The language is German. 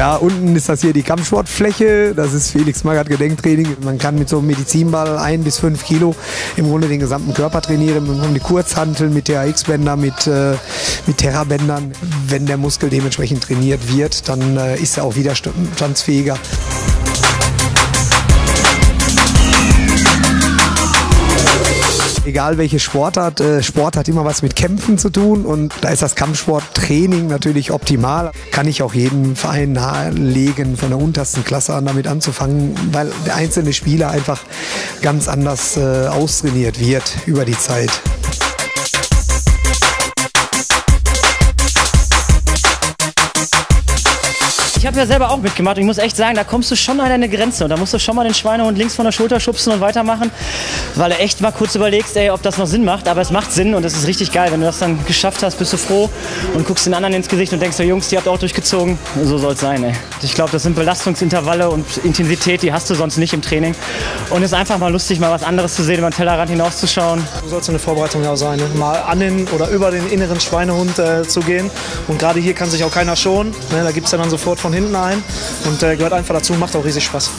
Ja, unten ist das hier die Kampfsportfläche. Das ist Felix Magath Gedenktraining. Man kann mit so einem Medizinball ein bis fünf Kilo im Grunde den gesamten Körper trainieren. Man kann die Kurzhantel mit THX-Bänder, mit, äh, mit Terra-Bändern. Wenn der Muskel dementsprechend trainiert wird, dann äh, ist er auch widerstandsfähiger. Egal welche Sportart, äh, Sport hat immer was mit Kämpfen zu tun und da ist das Kampfsporttraining natürlich optimal. Kann ich auch jedem Verein nahelegen, von der untersten Klasse an damit anzufangen, weil der einzelne Spieler einfach ganz anders äh, austrainiert wird über die Zeit. Ich habe ja selber auch mitgemacht und ich muss echt sagen, da kommst du schon an deine Grenze und da musst du schon mal den Schweinehund links von der Schulter schubsen und weitermachen, weil du echt mal kurz überlegst, ey, ob das noch Sinn macht. Aber es macht Sinn und es ist richtig geil. Wenn du das dann geschafft hast, bist du froh und guckst den anderen ins Gesicht und denkst, so, Jungs, die habt auch durchgezogen. So soll es sein, ey. Ich glaube, das sind Belastungsintervalle und Intensität, die hast du sonst nicht im Training. Und es ist einfach mal lustig, mal was anderes zu sehen, über den Tellerrand hinauszuschauen. So soll es eine Vorbereitung ja sein, ne? mal an den oder über den inneren Schweinehund äh, zu gehen. Und gerade hier kann sich auch keiner schonen. Ne? Da gibt es dann sofort von von hinten ein und äh, gehört einfach dazu, macht auch riesig Spaß.